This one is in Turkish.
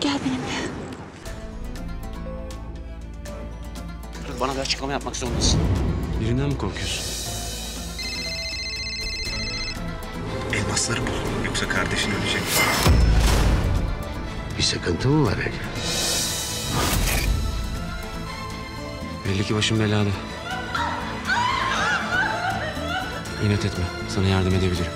Gel benimle. Bana bir açıklama yapmak zorundasın. Birinden mi korkuyorsun? Elmasları bul. Yoksa kardeşin ölecek. Bir sıkıntı mı var Ege? Belli ki başım belada. İnat etme. Sana yardım edebilirim.